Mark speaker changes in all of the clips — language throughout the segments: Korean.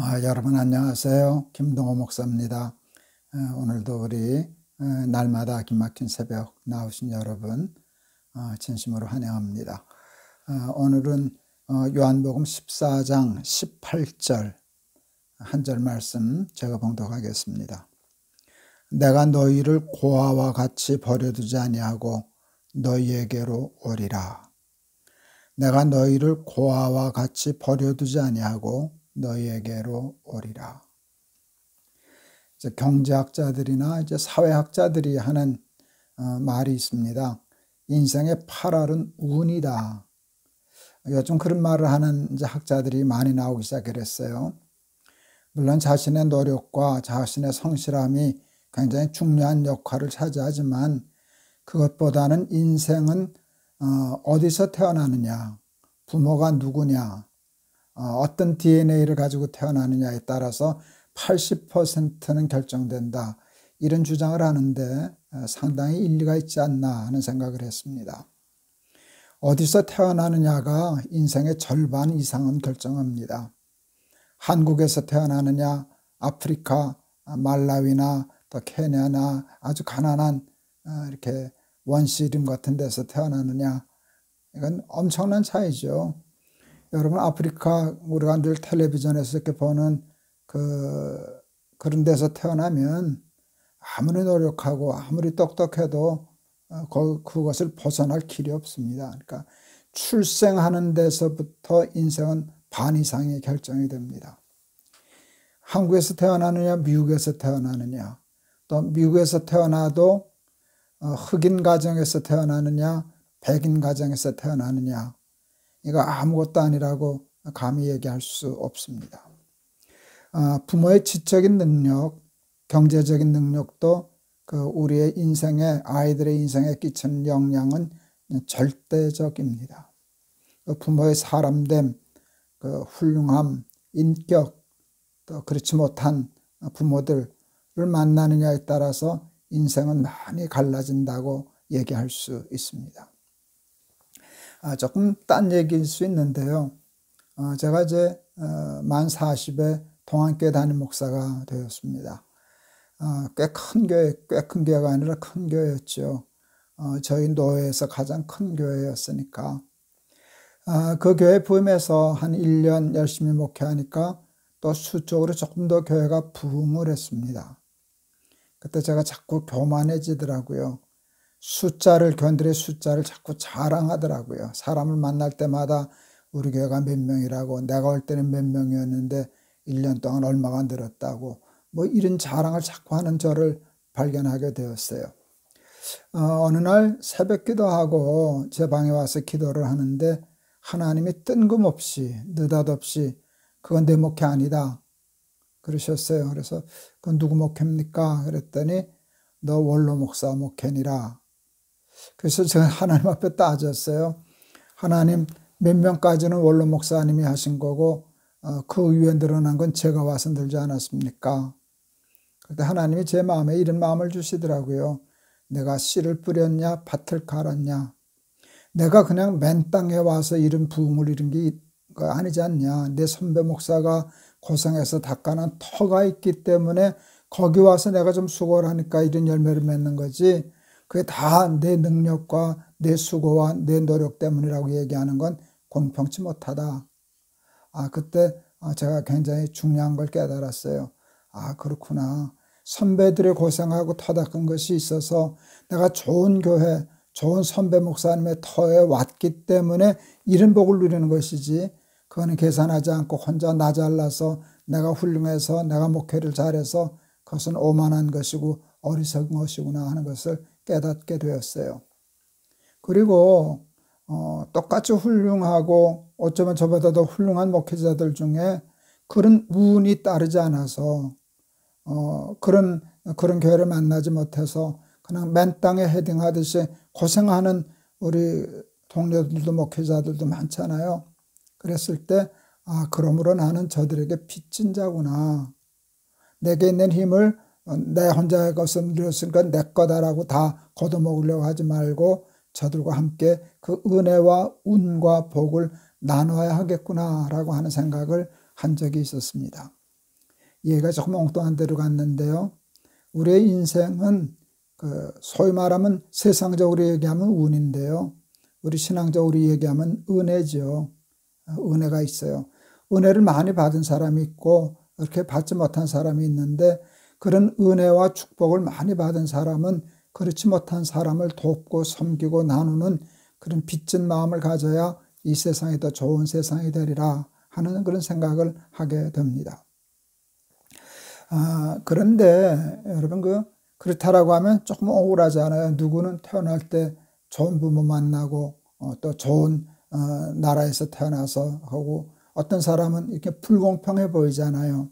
Speaker 1: 아, 여러분 안녕하세요. 김동호 목사입니다. 어, 오늘도 우리 어, 날마다 기막힌 새벽 나오신 여러분 어, 진심으로 환영합니다. 어, 오늘은 어, 요한복음 14장 18절 한 절 말씀 제가 봉독하겠습니다. 내가 너희를 고아와 같이 버려두지 아니하고 너희에게로 오리라. 내가 너희를 고아와 같이 버려두지 아니하고 너희에게로 오리라. 이제 경제학자들이나 이제 사회학자들이 하는 어, 말이 있습니다. 인생의 8알은 운이다. 요즘 그런 말을 하는 이제 학자들이 많이 나오기 시작했어요. 물론 자신의 노력과 자신의 성실함이 굉장히 중요한 역할을 차지하지만 그것보다는 인생은 어, 어디서 태어나느냐, 부모가 누구냐, 어, 어떤 DNA를 가지고 태어나느냐에 따라서 80%는 결정된다. 이런 주장을 하는데 어, 상당히 일리가 있지 않나 하는 생각을 했습니다. 어디서 태어나느냐가 인생의 절반 이상은 결정합니다. 한국에서 태어나느냐, 아프리카, 말라위나 또 케냐나 아주 가난한 어, 이렇게 원시림 같은 데서 태어나느냐, 이건 엄청난 차이죠. 여러분 아프리카 우리가 늘 텔레비전에서 이렇게 보는 그 그런 데서 태어나면 아무리 노력하고 아무리 똑똑해도 어, 그것을 벗어날 길이 없습니다. 그러니까 출생하는 데서부터 인생은 반 이상이 결정이 됩니다. 한국에서 태어나느냐, 미국에서 태어나느냐, 또 미국에서 태어나도 어, 흑인 가정에서 태어나느냐, 백인 가정에서 태어나느냐, 이거 아무것도 아니라고 감히 얘기할 수 없습니다. 아, 부모의 지적인 능력, 경제적인 능력도 그 우리의 인생에 아이들의 인생에 끼치는 영향은 절대적입니다. 그 부모의 사람됨, 그 훌륭함, 인격, 또 그렇지 못한 부모들을 만나느냐에 따라서 인생은 많이 갈라진다고 얘기할 수 있습니다. 아, 조금 딴 얘기일 수 있는데요. 어, 제가 이제 어, 만 40에 동안교회 담임 목사가 되었습니다. 어, 꽤큰 교회, 꽤 큰 교회가 아니라 큰 교회였죠. 저희 노회에서 가장 큰 교회였으니까. 그 교회 부임해서 한 1년 열심히 목회하니까 또 수적으로 조금 더 교회가 부흥을 했습니다. 그때 제가 자꾸 교만해지더라고요. 숫자를 견들의 숫자를 자꾸 자랑하더라고요. 사람을 만날 때마다 우리 교회가 몇 명이라고 내가 올 때는 몇 명이었는데 1년 동안 얼마가 늘었다고 뭐 이런 자랑을 자꾸 하는 저를 발견하게 되었어요. 어, 느날 새벽 기도하고 제 방에 와서 기도를 하는데 하나님이 뜬금없이 느닷없이 그건 내 목회 아니다 그러셨어요. 그래서 그건 누구 목회입니까? 그랬더니 너 원로 목사 목회니라 그래서 제가 하나님 앞에 따졌어요. 하나님 몇 명까지는 원로 목사님이 하신 거고 어, 그 위에 늘어난 건 제가 와서 늘지 않았습니까? 그때 하나님이 제 마음에 이런 마음을 주시더라고요. 내가 씨를 뿌렸냐 밭을 갈았냐 내가 그냥 맨 땅에 와서 이런 부흥을 이룬 게 아니지 않냐 내 선배 목사가 고생해서 닦아낸 터가 있기 때문에 거기 와서 내가 좀 수고를 하니까 이런 열매를 맺는 거지 그게 다 내 능력과 내 수고와 내 노력 때문이라고 얘기하는 건 공평치 못하다. 아, 그때 아, 제가 굉장히 중요한 걸 깨달았어요. 아, 그렇구나. 선배들의 고생하고 터닦은 것이 있어서 내가 좋은 교회, 좋은 선배 목사님의 터에 왔기 때문에 이런 복을 누리는 것이지 그거는 계산하지 않고 혼자 나 잘라서 내가 훌륭해서 내가 목회를 잘해서 그것은 오만한 것이고 어리석은 것이구나 하는 것을 깨닫게 되었어요. 그리고 어, 똑같이 훌륭하고 어쩌면 저보다 더 훌륭한 목회자들 중에 그런 운이 따르지 않아서 어, 그런 그런 교회를 만나지 못해서 그냥 맨 땅에 헤딩하듯이 고생하는 우리 동료들도 목회자들도 많잖아요. 그랬을 때, 아, 그러므로 나는 저들에게 빚진 자구나. 내게 있는 힘을 어, 내 혼자의 것을 누렸으니까 내 거다라고 다 걷어먹으려고 하지 말고 저들과 함께 그 은혜와 운과 복을 나눠야 하겠구나라고 하는 생각을 한 적이 있었습니다. 이해가 조금 엉뚱한 데로 갔는데요. 우리의 인생은 그 소위 말하면 세상적으로 얘기하면 운인데요. 우리 신앙적으로 얘기하면 은혜죠. 은혜가 있어요. 은혜를 많이 받은 사람이 있고 그렇게 받지 못한 사람이 있는데 그런 은혜와 축복을 많이 받은 사람은 그렇지 못한 사람을 돕고 섬기고 나누는 그런 빚진 마음을 가져야 이 세상이 더 좋은 세상이 되리라 하는 그런 생각을 하게 됩니다. 아, 그런데 여러분 그 그렇다라고 하면 조금 억울하잖아요. 누구는 태어날 때 좋은 부모 만나고 어, 또 좋은 어, 나라에서 태어나서 하고 어떤 사람은 이렇게 불공평해 보이잖아요.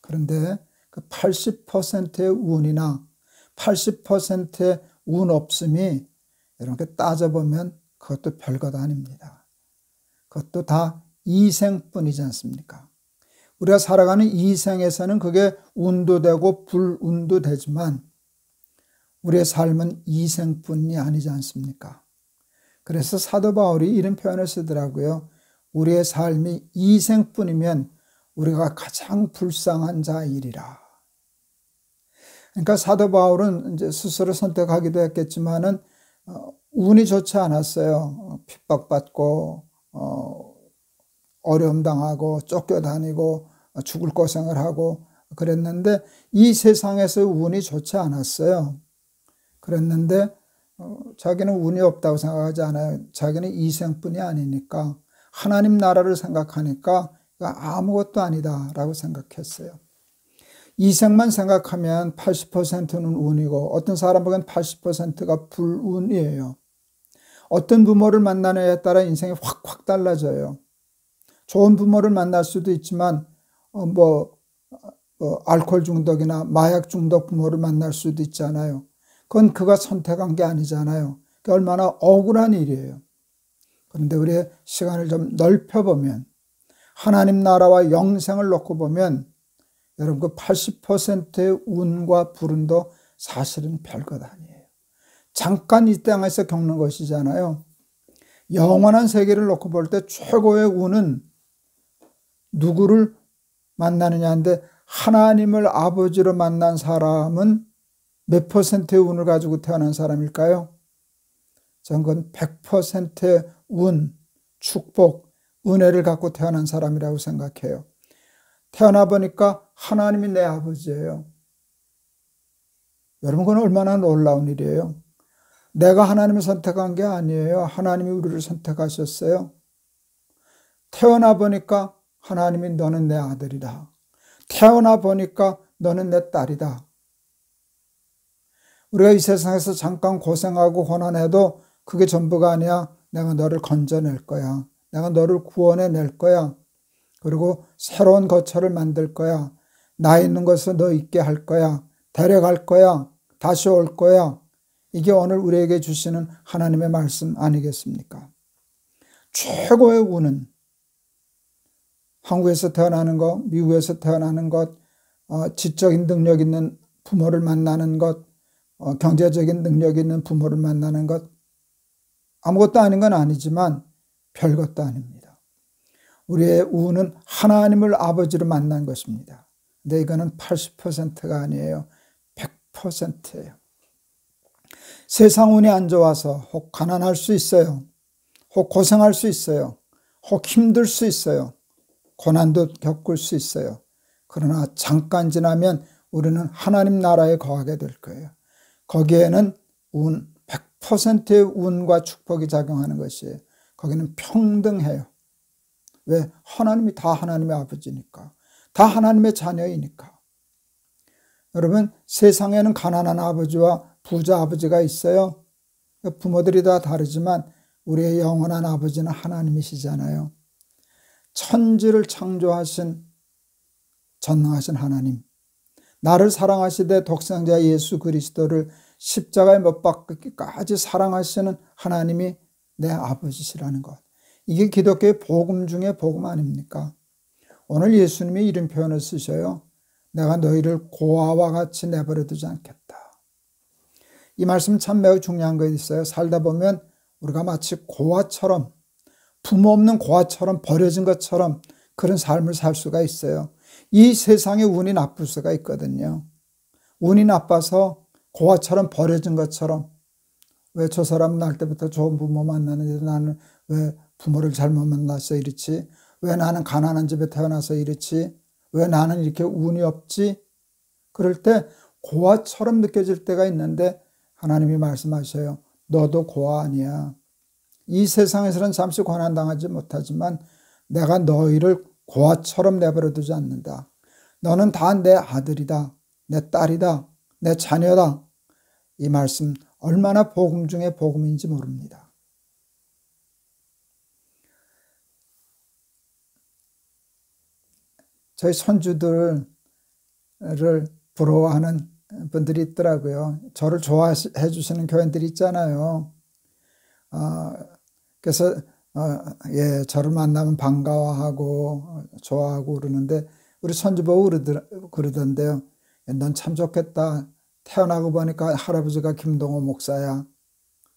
Speaker 1: 그런데 그 80%의 운이나 80%의 운 없음이 이렇게 따져보면 그것도 별것 아닙니다. 그것도 다 이생뿐이지 않습니까? 우리가 살아가는 이생에서는 그게 운도 되고 불운도 되지만 우리의 삶은 이생뿐이 아니지 않습니까? 그래서 사도 바울이 이런 표현을 쓰더라고요. 우리의 삶이 이생뿐이면 우리가 가장 불쌍한 자이리라. 그러니까 사도 바울은 이제 스스로 선택하기도 했겠지만은 어, 운이 좋지 않았어요. 핍박받고 어, 어려움 당하고 쫓겨다니고 죽을 고생을 하고 그랬는데 이 세상에서 운이 좋지 않았어요. 그랬는데 어, 자기는 운이 없다고 생각하지 않아요. 자기는 이 생뿐이 아니니까 하나님 나라를 생각하니까 아무것도 아니다라고 생각했어요. 이생만 생각하면 80%는 운이고 어떤 사람에겐 80%가 불운이에요. 어떤 부모를 만나느냐에 따라 인생이 확확 달라져요. 좋은 부모를 만날 수도 있지만 어, 뭐, 뭐 알코올 중독이나 마약 중독 부모를 만날 수도 있잖아요. 그건 그가 선택한 게 아니잖아요. 그게 얼마나 억울한 일이에요. 그런데 우리의 시간을 좀 넓혀보면 하나님 나라와 영생을 놓고 보면 여러분 그 80%의 운과 불운도 사실은 별것 아니에요. 잠깐 이 땅에서 겪는 것이잖아요. 영원한 세계를 놓고 볼 때 최고의 운은 누구를 만나느냐인데 하나님을 아버지로 만난 사람은 몇 퍼센트의 운을 가지고 태어난 사람일까요? 전 그건 100%의 운, 축복, 은혜를 갖고 태어난 사람이라고 생각해요. 태어나 보니까 하나님이 내 아버지예요. 여러분, 그건 얼마나 놀라운 일이에요. 내가 하나님을 선택한 게 아니에요. 하나님이 우리를 선택하셨어요. 태어나 보니까 하나님이 너는 내 아들이다. 태어나 보니까 너는 내 딸이다. 우리가 이 세상에서 잠깐 고생하고 고난해도 그게 전부가 아니야. 내가 너를 건져낼 거야. 내가 너를 구원해낼 거야. 그리고 새로운 거처를 만들 거야. 나 있는 곳에 너 있게 할 거야. 데려갈 거야. 다시 올 거야. 이게 오늘 우리에게 주시는 하나님의 말씀 아니겠습니까? 최고의 운은 한국에서 태어나는 것, 미국에서 태어나는 것, 어, 지적인 능력 있는 부모를 만나는 것, 어, 경제적인 능력 있는 부모를 만나는 것, 아무것도 아닌 건 아니지만 별것도 아닙니다. 우리의 우는 하나님을 아버지로 만난 것입니다. 근데 이거는 80%가 아니에요. 100%예요. 세상 운이 안 좋아서 혹 가난할 수 있어요. 혹 고생할 수 있어요. 혹 힘들 수 있어요. 고난도 겪을 수 있어요. 그러나 잠깐 지나면 우리는 하나님 나라에 거하게 될 거예요. 거기에는 운, 100%의 운과 축복이 작용하는 것이에요. 거기는 평등해요. 왜? 하나님이 다 하나님의 아버지니까. 다 하나님의 자녀이니까. 여러분, 세상에는 가난한 아버지와 부자 아버지가 있어요. 부모들이 다 다르지만 우리의 영원한 아버지는 하나님이시잖아요. 천지를 창조하신 전능하신 하나님. 나를 사랑하시되 독생자 예수 그리스도를 십자가에 못 박기까지 사랑하시는 하나님이 내 아버지시라는 것. 이게 기독교의 복음 중에 복음 아닙니까? 오늘 예수님이 이런 표현을 쓰셔요. 내가 너희를 고아와 같이 내버려 두지 않겠다. 이 말씀 참 매우 중요한 거 있어요. 살다 보면 우리가 마치 고아처럼 부모 없는 고아처럼 버려진 것처럼 그런 삶을 살 수가 있어요. 이 세상에 운이 나쁠 수가 있거든요. 운이 나빠서 고아처럼 버려진 것처럼 왜 저 사람 날 때부터 좋은 부모 만나는데 나는 왜 부모를 잘못 만나서 이렇지? 왜 나는 가난한 집에 태어나서 이렇지? 왜 나는 이렇게 운이 없지? 그럴 때 고아처럼 느껴질 때가 있는데 하나님이 말씀하셔요. 너도 고아 아니야. 이 세상에서는 잠시 고난당하지 못하지만 내가 너희를 고아처럼 내버려 두지 않는다. 너는 다 내 아들이다. 내 딸이다. 내 자녀다. 이 말씀 얼마나 복음 중에 복음인지 모릅니다. 저희 손주들을 부러워하는 분들이 있더라고요. 저를 좋아해 주시는 교인들이 있잖아요. 어, 그래서 어, 예, 저를 만나면 반가워하고 좋아하고 그러는데 우리 손주 보고 그러던데요. 넌 참 좋겠다. 태어나고 보니까 할아버지가 김동호 목사야.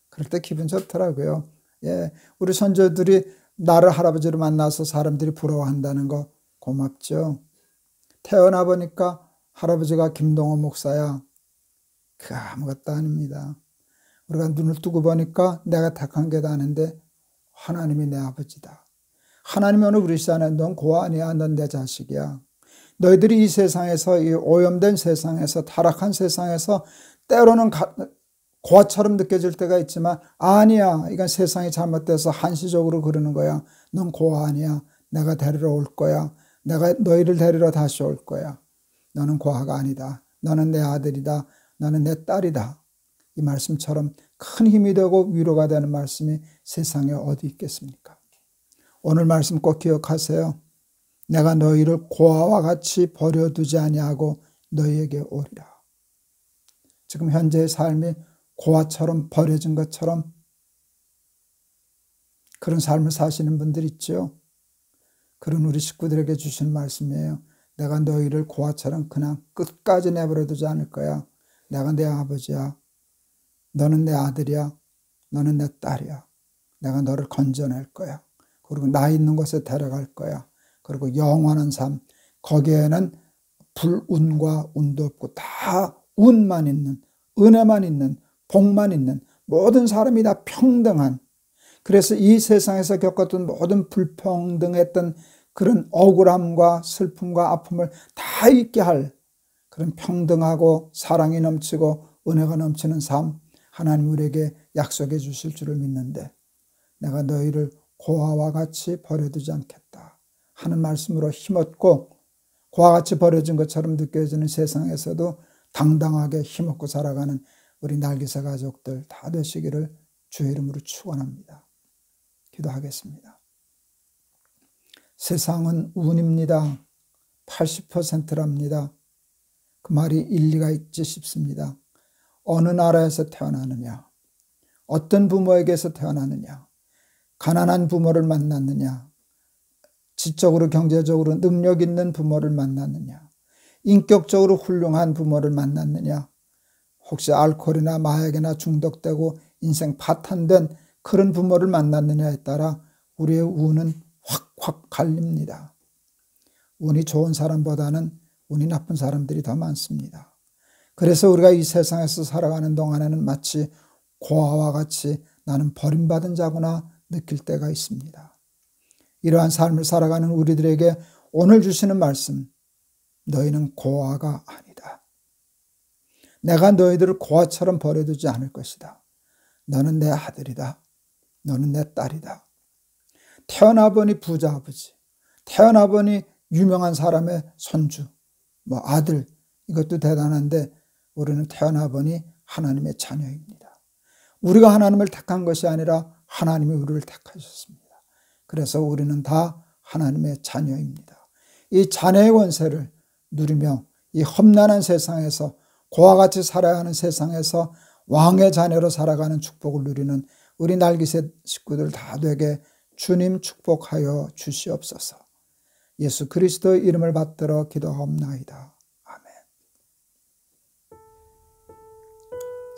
Speaker 1: 그럴 때 기분 좋더라고요. 예, 우리 손주들이 나를 할아버지로 만나서 사람들이 부러워한다는 거 고맙죠. 태어나 보니까 할아버지가 김동호 목사야. 그 아무것도 아닙니다. 우리가 눈을 뜨고 보니까 내가 택한 게도 아닌데 하나님이 내 아버지다. 하나님이 오늘 시간에 넌 고아 아니야. 넌 내 자식이야. 너희들이 이 세상에서 이 오염된 세상에서 타락한 세상에서 때로는 고아처럼 느껴질 때가 있지만 아니야. 이건 세상이 잘못돼서 한시적으로 그러는 거야. 넌 고아 아니야. 내가 데리러 올 거야. 내가 너희를 데리러 다시 올 거야. 너는 고아가 아니다. 너는 내 아들이다. 너는 내 딸이다. 이 말씀처럼 큰 힘이 되고 위로가 되는 말씀이 세상에 어디 있겠습니까? 오늘 말씀 꼭 기억하세요. 내가 너희를 고아와 같이 버려두지 아니하고 너희에게 오리라. 지금 현재의 삶이 고아처럼 버려진 것처럼 그런 삶을 사시는 분들 있죠. 그런 우리 식구들에게 주신 말씀이에요. 내가 너희를 고아처럼 그냥 끝까지 내버려 두지 않을 거야. 내가 내 아버지야. 너는 내 아들이야. 너는 내 딸이야. 내가 너를 건져낼 거야. 그리고 나 있는 곳에 데려갈 거야. 그리고 영원한 삶. 거기에는 불운과 운도 없고 다 운만 있는, 은혜만 있는, 복만 있는 모든 사람이 다 평등한. 그래서 이 세상에서 겪었던 모든 불평등했던 그런 억울함과 슬픔과 아픔을 다 잊게 할 그런 평등하고 사랑이 넘치고 은혜가 넘치는 삶 하나님 우리에게 약속해 주실 줄을 믿는데 내가 너희를 고아와 같이 버려두지 않겠다 하는 말씀으로 힘없고 고아 같이 버려진 것처럼 느껴지는 세상에서도 당당하게 힘없고 살아가는 우리 날개사 가족들 다 되시기를 주의 이름으로 축원합니다. 기도하겠습니다. 세상은 운입니다. 80%랍니다. 그 말이 일리가 있지 싶습니다. 어느 나라에서 태어나느냐, 어떤 부모에게서 태어나느냐, 가난한 부모를 만났느냐, 지적으로 경제적으로 능력 있는 부모를 만났느냐, 인격적으로 훌륭한 부모를 만났느냐, 혹시 알코올이나 마약이나 중독되고 인생 파탄된 그런 부모를 만났느냐에 따라 우리의 운은 확확 갈립니다. 운이 좋은 사람보다는 운이 나쁜 사람들이 더 많습니다. 그래서 우리가 이 세상에서 살아가는 동안에는 마치 고아와 같이 나는 버림받은 자구나 느낄 때가 있습니다. 이러한 삶을 살아가는 우리들에게 오늘 주시는 말씀, 너희는 고아가 아니다. 내가 너희들을 고아처럼 버려두지 않을 것이다. 너는 내 아들이다. 너는 내 딸이다. 태어나 보니 부자 아버지, 태어나 보니 유명한 사람의 손주, 뭐 아들, 이것도 대단한데 우리는 태어나 보니 하나님의 자녀입니다. 우리가 하나님을 택한 것이 아니라 하나님이 우리를 택하셨습니다. 그래서 우리는 다 하나님의 자녀입니다. 이 자녀의 권세를 누리며 이 험난한 세상에서 고와 같이 살아야 하는 세상에서 왕의 자녀로 살아가는 축복을 누리는 우리 날기새 식구들 다 되게 주님 축복하여 주시옵소서. 예수 그리스도 이름을 받들어 기도하옵나이다. 아멘.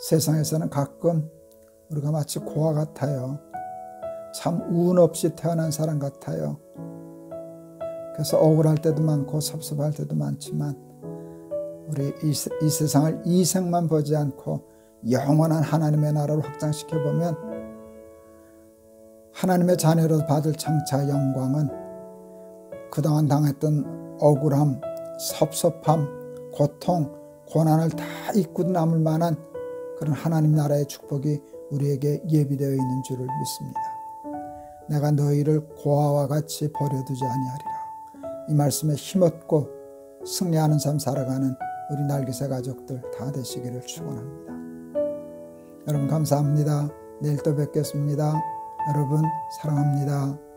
Speaker 1: 세상에서는 가끔 우리가 마치 고아 같아요. 참운 없이 태어난 사람 같아요. 그래서 억울할 때도 많고 섭섭할 때도 많지만 우리 이, 이 세상을 이 생만 보지 않고 영원한 하나님의 나라를 확장시켜 보면 하나님의 자녀로 받을 장차 영광은 그동안 당했던 억울함, 섭섭함, 고통, 고난을 다 잊고 남을 만한 그런 하나님 나라의 축복이 우리에게 예비되어 있는 줄을 믿습니다. 내가 너희를 고아와 같이 버려두지 아니하리라. 이 말씀에 힘없고 승리하는 삶 살아가는 우리 날개새 가족들 다 되시기를 축원합니다. 여러분 감사합니다. 내일 또 뵙겠습니다. 여러분 사랑합니다.